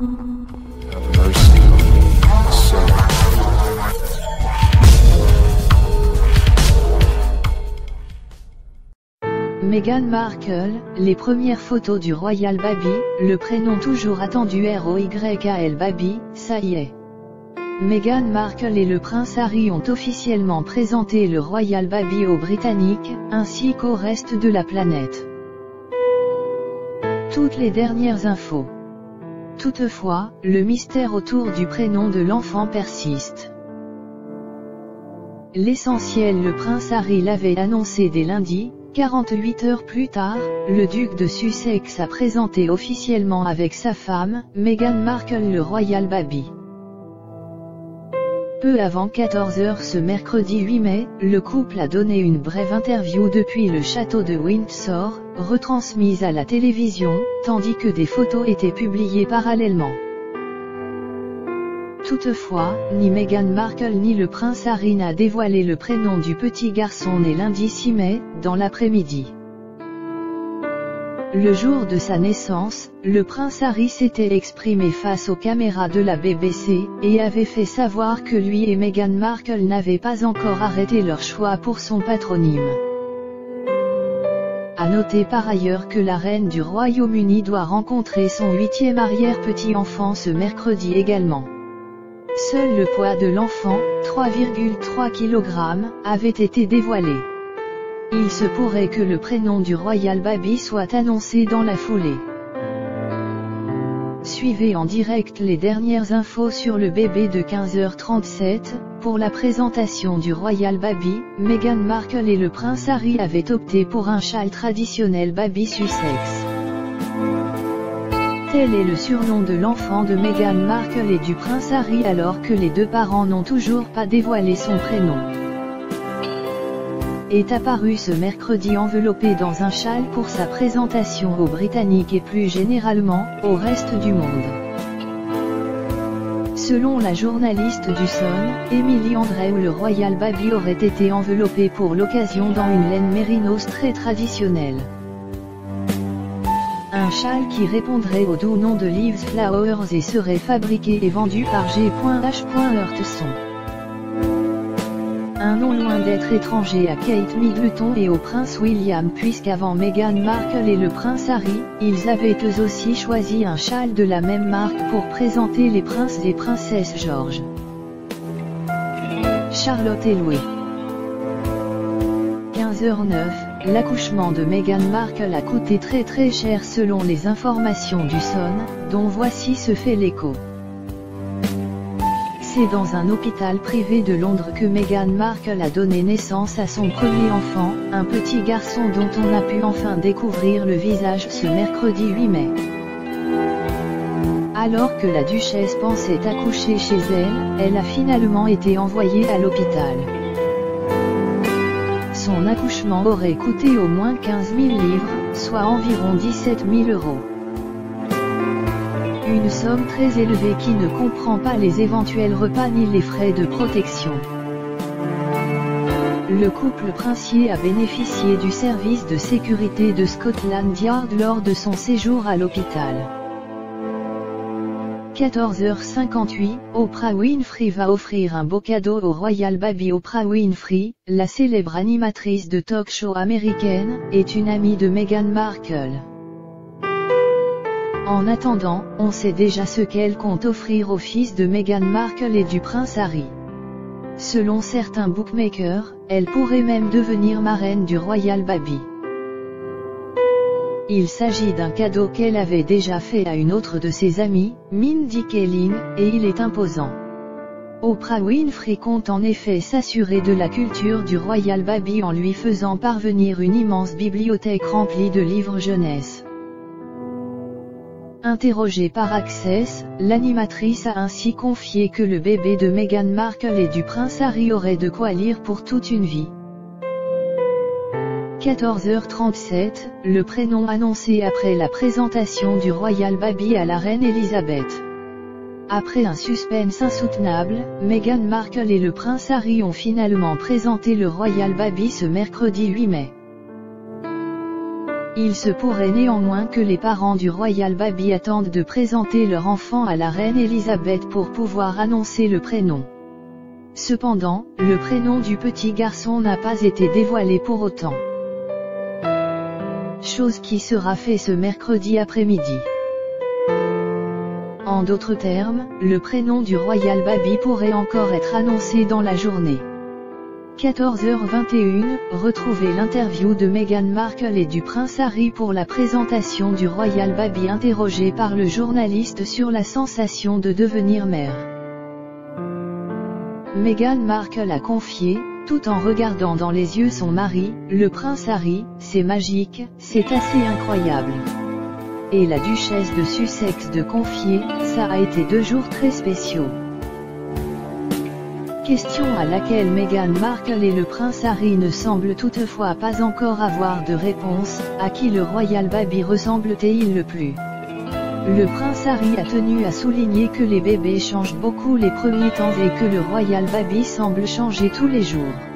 Meghan Markle, les premières photos du Royal Baby, le prénom toujours attendu ROYAL Baby, ça y est. Meghan Markle et le prince Harry ont officiellement présenté le Royal Baby aux Britanniques, ainsi qu'au reste de la planète. Toutes les dernières infos. Toutefois, le mystère autour du prénom de l'enfant persiste. L'essentiel le prince Harry l'avait annoncé dès lundi, 48 heures plus tard, le duc de Sussex a présenté officiellement avec sa femme, Meghan Markle le Royal Baby. Peu avant 14 heures ce mercredi 8 mai, le couple a donné une brève interview depuis le château de Windsor, retransmise à la télévision, tandis que des photos étaient publiées parallèlement. Toutefois, ni Meghan Markle ni le prince Harry n'a dévoilé le prénom du petit garçon né lundi 6 mai, dans l'après-midi. Le jour de sa naissance, le prince Harry s'était exprimé face aux caméras de la BBC, et avait fait savoir que lui et Meghan Markle n'avaient pas encore arrêté leur choix pour son patronyme. À noter par ailleurs que la reine du Royaume-Uni doit rencontrer son huitième arrière-petit-enfant ce mercredi également. Seul le poids de l'enfant, 3,3 kg, avait été dévoilé. Il se pourrait que le prénom du Royal Baby soit annoncé dans la foulée. Suivez en direct les dernières infos sur le bébé de 15h37. Pour la présentation du Royal Baby, Meghan Markle et le prince Harry avaient opté pour un châle traditionnel Baby Sussex. Tel est le surnom de l'enfant de Meghan Markle et du prince Harry alors que les deux parents n'ont toujours pas dévoilé son prénom. Est apparu ce mercredi enveloppé dans un châle pour sa présentation aux Britanniques et plus généralement, au reste du monde. Selon la journaliste du Sun, Emily Andrew le Royal Baby aurait été enveloppé pour l'occasion dans une laine mérinos très traditionnelle. Un châle qui répondrait au doux nom de Leaves Flowers et serait fabriqué et vendu par G.H. Un nom loin d'être étranger à Kate Middleton et au prince William puisqu'avant Meghan Markle et le prince Harry, ils avaient eux aussi choisi un châle de la même marque pour présenter les princes et princesses George. Charlotte et Louis. 15h09, l'accouchement de Meghan Markle a coûté très très cher selon les informations du Sun, dont voici se fait l'écho. C'est dans un hôpital privé de Londres que Meghan Markle a donné naissance à son premier enfant, un petit garçon dont on a pu enfin découvrir le visage ce mercredi 8 mai. Alors que la duchesse pensait accoucher chez elle, elle a finalement été envoyée à l'hôpital. Son accouchement aurait coûté au moins 15 000 livres, soit environ 17 000 euros. Une somme très élevée qui ne comprend pas les éventuels repas ni les frais de protection. Le couple princier a bénéficié du service de sécurité de Scotland Yard lors de son séjour à l'hôpital. 14h58, Oprah Winfrey va offrir un beau cadeau au Royal Baby Oprah Winfrey, la célèbre animatrice de talk show américaine, est une amie de Meghan Markle. En attendant, on sait déjà ce qu'elle compte offrir au fils de Meghan Markle et du prince Harry. Selon certains bookmakers, elle pourrait même devenir marraine du Royal Baby. Il s'agit d'un cadeau qu'elle avait déjà fait à une autre de ses amies, Mindy Kaling, et il est imposant. Oprah Winfrey compte en effet s'assurer de la culture du Royal Baby en lui faisant parvenir une immense bibliothèque remplie de livres jeunesse. Interrogée par Access, l'animatrice a ainsi confié que le bébé de Meghan Markle et du prince Harry aurait de quoi lire pour toute une vie. 14h37, le prénom annoncé après la présentation du Royal Baby à la reine Elisabeth. Après un suspense insoutenable, Meghan Markle et le prince Harry ont finalement présenté le Royal Baby ce mercredi 8 mai. Il se pourrait néanmoins que les parents du Royal Baby attendent de présenter leur enfant à la reine Elisabeth pour pouvoir annoncer le prénom. Cependant, le prénom du petit garçon n'a pas été dévoilé pour autant. Chose qui sera fait ce mercredi après-midi. En d'autres termes, le prénom du Royal Baby pourrait encore être annoncé dans la journée. 14h21, retrouvez l'interview de Meghan Markle et du prince Harry pour la présentation du Royal Baby interrogé par le journaliste sur la sensation de devenir mère. Meghan Markle a confié, tout en regardant dans les yeux son mari, le prince Harry, c'est magique, c'est assez incroyable. Et la duchesse de Sussex de confier, ça a été deux jours très spéciaux. Question à laquelle Meghan Markle et le prince Harry ne semblent toutefois pas encore avoir de réponse, à qui le royal baby ressemble-t-il le plus? Le prince Harry a tenu à souligner que les bébés changent beaucoup les premiers temps et que le royal baby semble changer tous les jours.